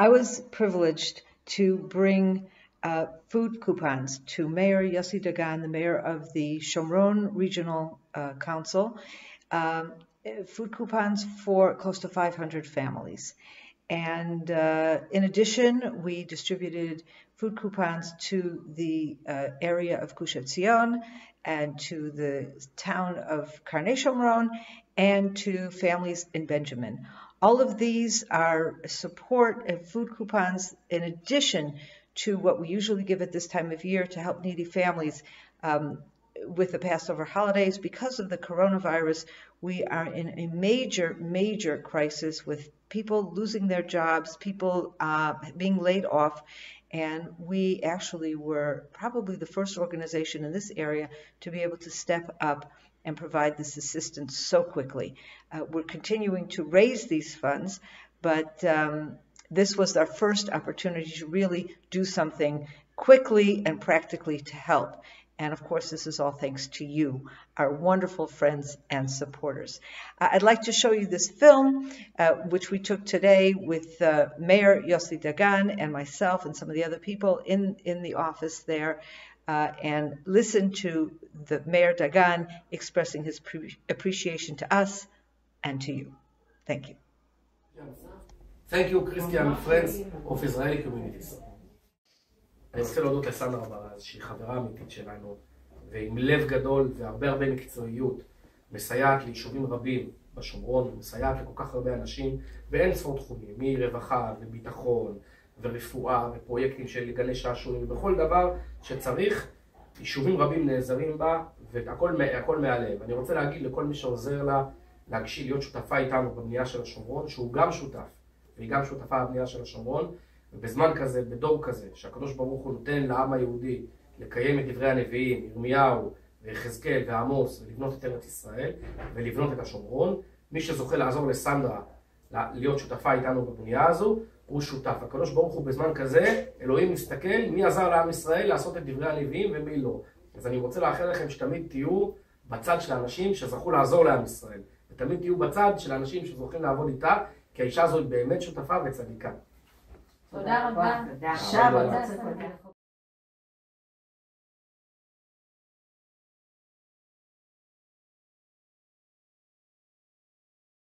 I was privileged to bring uh, food coupons to Mayor Yossi Dagan, the mayor of the Shomron Regional uh, Council, um, food coupons for close to 500 families. And uh, in addition, we distributed food coupons to the uh, area of Gush Etzion and to the town of Karnei Shomron and to families in Benjamin. All of these are support and food coupons in addition to what we usually give at this time of year to help needy families um, with the Passover holidays. Because of the coronavirus, we are in a major, major crisis with people losing their jobs, people uh, being laid off. And we actually were probably the first organization in this area to be able to step up and provide this assistance so quickly. Uh, we're continuing to raise these funds, but um, this was our first opportunity to really do something quickly and practically to help. And of course, this is all thanks to you, our wonderful friends and supporters. Uh, I'd like to show you this film, uh, which we took today with uh, Mayor Yossi Dagan and myself and some of the other people in, in the office there. Uh, and listen to the Mayor Dagan expressing his appreciation to us and to you. Thank you. Thank you, Christian, friends of Israeli communities. אני רוצה להודות לסנדרה ברז, שהיא חברה אמיתית שלנו, ועם לב גדול והרבה הרבה מקצועיות, מסייעת ליישובים רבים בשומרון, מסייעת לכל כך הרבה אנשים באין ספור תחומים, מרווחה וביטחון ורפואה ופרויקטים של גני שעשועים, ובכל דבר שצריך, יישובים רבים נעזרים בה, והכל מהלב. אני רוצה להגיד לכל מי שעוזר לה להגשיל, להיות שותפה איתנו בבנייה של השומרון, שהוא גם שותף, והיא גם שותפה בבנייה של השומרון, ובזמן כזה, בדור כזה, שהקדוש ברוך הוא נותן לעם היהודי לקיים את דברי הנביאים, ירמיהו ויחזקאל ועמוס, ולבנות את ארץ ישראל, ולבנות את השומרון, מי שזוכה לעזור לסנדרה להיות שותפה איתנו בבנייה הזו, הוא שותף. הקדוש ברוך הוא בזמן כזה, אלוהים מסתכל מי עזר לעם ישראל לעשות את דברי הנביאים ומי לא. אז אני רוצה לאחל לכם שתמיד תהיו בצד של האנשים שזכו לעזור לעם ישראל. ותמיד תהיו בצד של האנשים שזוכים לעבוד איתה, כי האישה הזאת באמת שותפה וצדיקה. תודה רבה. תודה רבה.